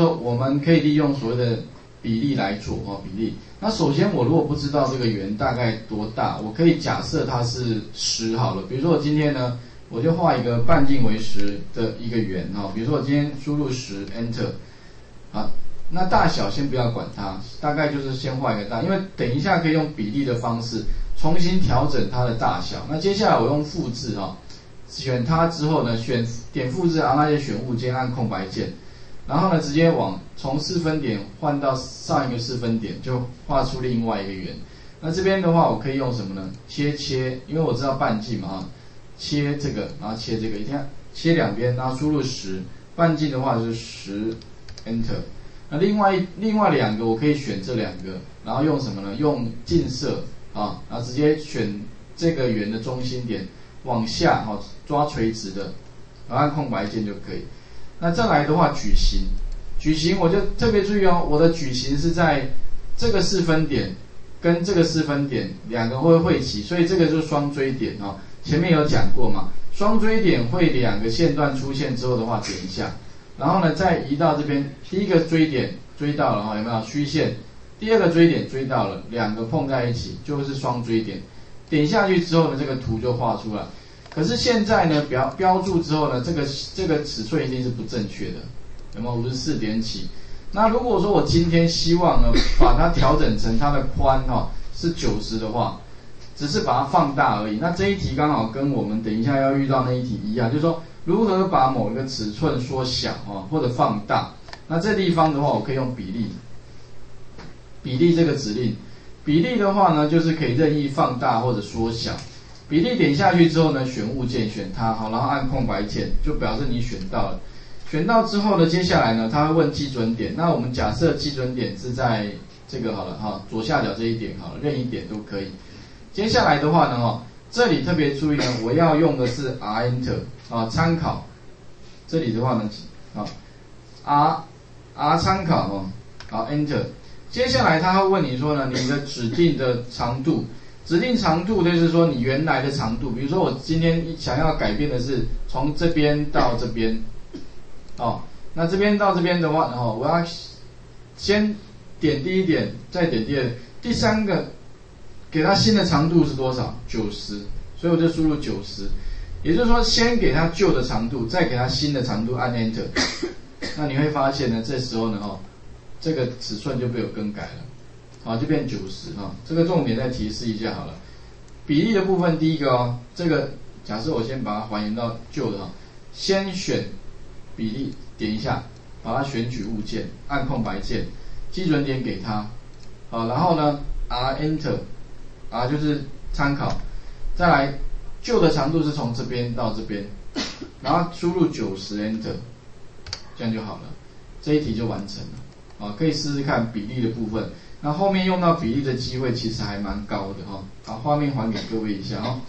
说我们可以利用所谓的比例来做哦，比例。那首先我如果不知道这个圆大概多大，我可以假设它是十好了。比如说我今天呢，我就画一个半径为十的一个圆哈。比如说我今天输入十，Enter，好，那大小先不要管它，大概就是先画一个大，因为等一下可以用比例的方式重新调整它的大小。那接下来我用复制哈，选它之后呢，选点复制，然后那些选物件按空白键。然后呢，直接往从四分点换到上一个四分点，就画出另外一个圆。那这边的话，我可以用什么呢？切切，因为我知道半径嘛啊，切这个，然后切这个，你看切两边，然后输入十，半径的话就是十，Enter。那另外另外两个，我可以选这两个，然后用什么呢？用近色啊，然后直接选这个圆的中心点往下哈，抓垂直的，然后按空白键就可以。那再来的话，矩形，矩形我就特别注意哦，我的矩形是在这个四分点跟这个四分点两个会汇齐，所以这个就是双锥点哦。前面有讲过嘛，双锥点会两个线段出现之后的话，点一下，然后呢再移到这边，第一个锥点追到了哈，有没有虚线？第二个锥点追到了，两个碰在一起就是双锥点，点下去之后呢，这个图就画出来。可是现在呢，标标注之后呢，这个这个尺寸一定是不正确的，有没有五十四点几？那如果说我今天希望呢，把它调整成它的宽哈是九十的话，只是把它放大而已。那这一题刚好跟我们等一下要遇到那一题一样，就是说如何把某一个尺寸缩小啊或者放大。那这地方的话，我可以用比例，比例这个指令，比例的话呢，就是可以任意放大或者缩小。比例点下去之后呢，选物件选它，好，然后按空白键，就表示你选到了。选到之后呢，接下来呢，它会问基准点。那我们假设基准点是在这个好了哈，左下角这一点好了，任意点都可以。接下来的话呢，哈，这里特别注意呢，我要用的是 R Enter 啊，参考。这里的话呢，啊，R R 参考哦，好 Enter。接下来他会问你说呢，你的指定的长度。指定长度就是说你原来的长度，比如说我今天想要改变的是从这边到这边，哦，那这边到这边的话，然哦，我要先点第一点，再点第二，第三个给它新的长度是多少？九十，所以我就输入九十，也就是说先给它旧的长度，再给它新的长度，按 Enter，那你会发现呢，这时候呢，哦，这个尺寸就被我更改了。好，就变九十哈。这个重点再提示一下好了。比例的部分，第一个哦，这个假设我先把它还原到旧的哈，先选比例，点一下，把它选取物件，按空白键，基准点给它，好，然后呢，R Enter，R 就是参考，再来旧的长度是从这边到这边，然后输入九十 Enter，这样就好了，这一题就完成了，啊，可以试试看比例的部分。那后面用到比例的机会其实还蛮高的哈，把，画面还给各位一下哦。